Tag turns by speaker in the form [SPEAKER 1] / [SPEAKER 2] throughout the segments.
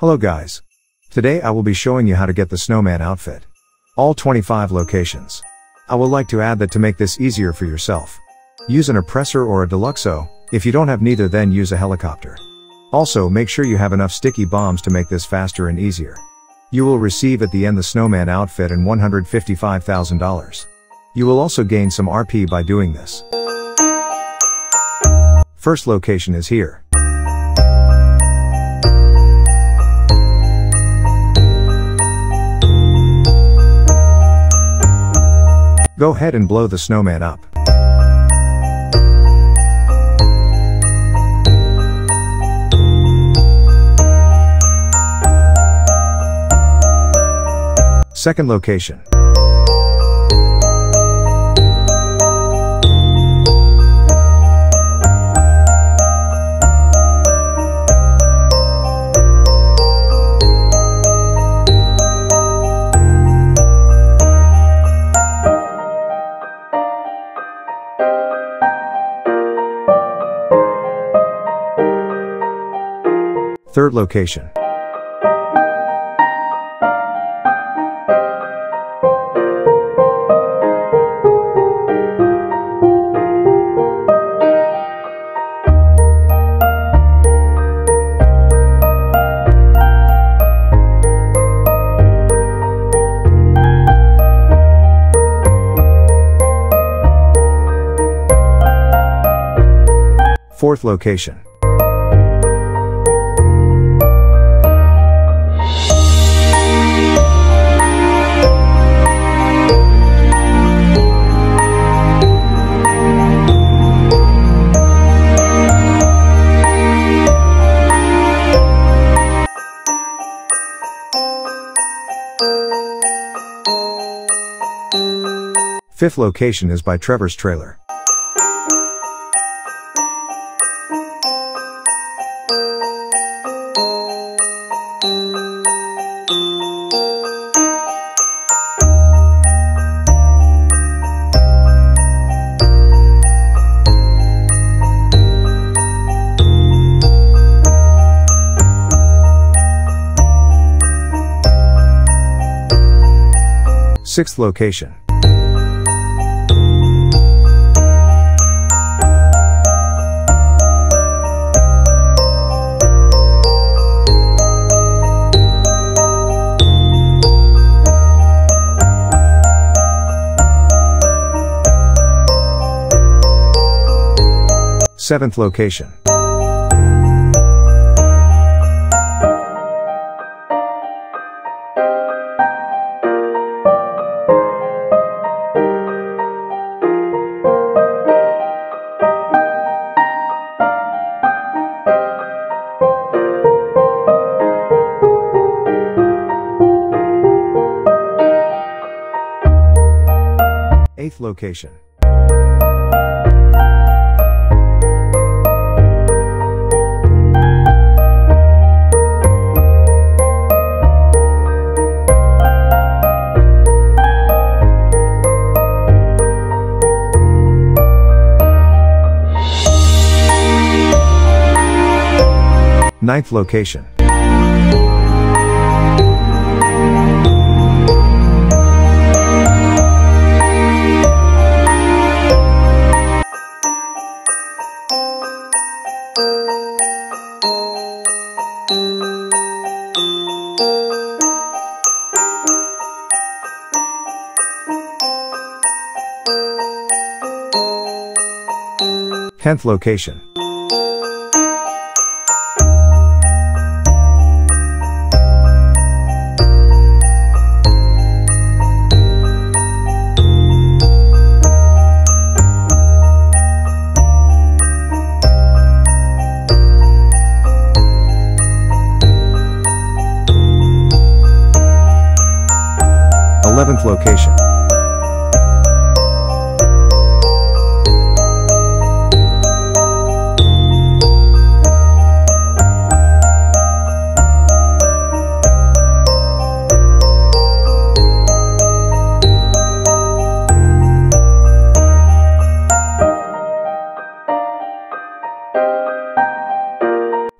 [SPEAKER 1] Hello guys. Today I will be showing you how to get the snowman outfit. All 25 locations. I would like to add that to make this easier for yourself. Use an oppressor or a deluxo, if you don't have neither then use a helicopter. Also make sure you have enough sticky bombs to make this faster and easier. You will receive at the end the snowman outfit and $155,000. You will also gain some RP by doing this. First location is here. Go ahead and blow the snowman up. Second location. Third location. Fourth location. Fifth location is by Trevor's Trailer. Sixth location. Seventh location. Eighth location. Ninth location. Tenth location. Eleventh location.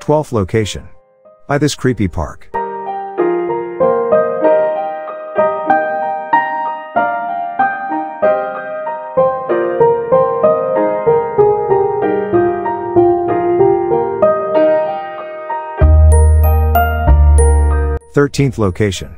[SPEAKER 1] Twelfth location. By this creepy park. Thirteenth location.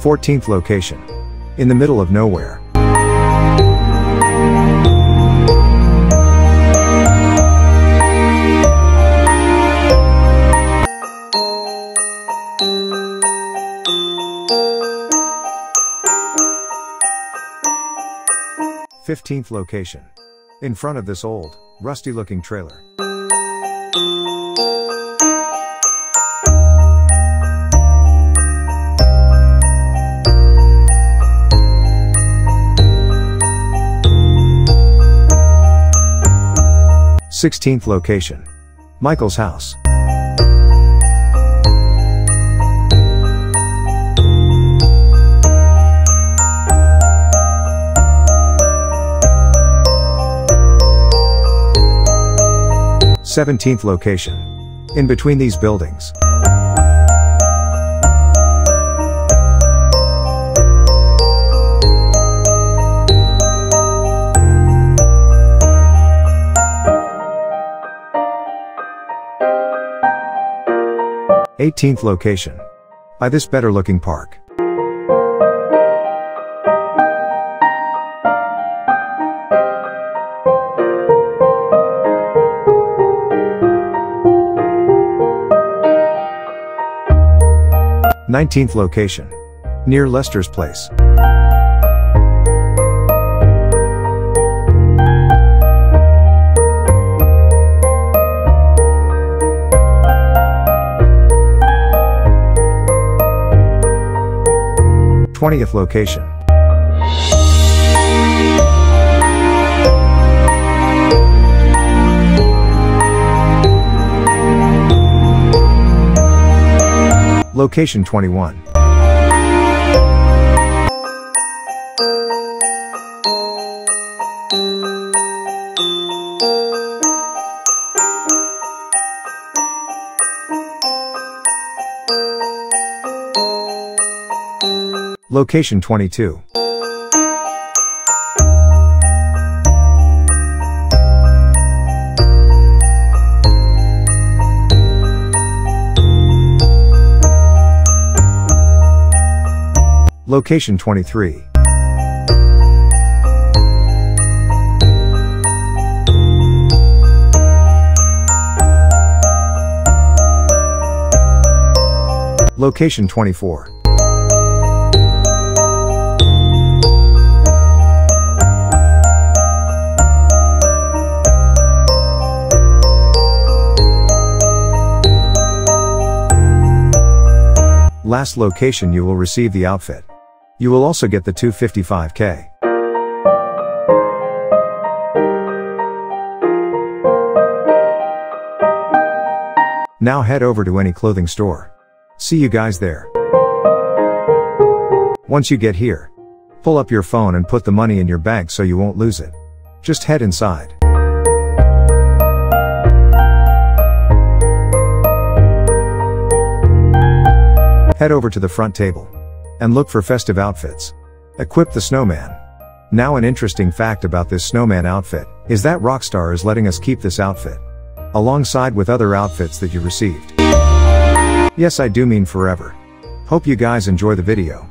[SPEAKER 1] Fourteenth location. In the middle of nowhere. Fifteenth location. In front of this old, rusty looking trailer. Sixteenth location. Michael's house. Seventeenth location. In between these buildings. Eighteenth location. By this better looking park. Nineteenth location. Near Lester's place. Twentieth location. Location 21. Location 22. Location 23. Location 24. Last location you will receive the outfit. You will also get the 255k. Now head over to any clothing store. See you guys there. Once you get here, pull up your phone and put the money in your bank so you won't lose it. Just head inside. Head over to the front table and look for festive outfits. Equip the snowman. Now an interesting fact about this snowman outfit is that Rockstar is letting us keep this outfit alongside with other outfits that you received. Yes, I do mean forever. Hope you guys enjoy the video.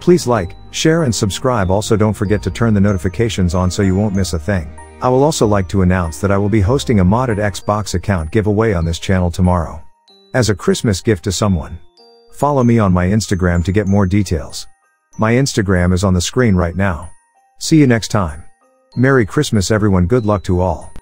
[SPEAKER 1] Please like, share and subscribe also don't forget to turn the notifications on so you won't miss a thing. I will also like to announce that I will be hosting a modded Xbox account giveaway on this channel tomorrow. As a Christmas gift to someone. Follow me on my Instagram to get more details. My Instagram is on the screen right now. See you next time. Merry Christmas everyone good luck to all.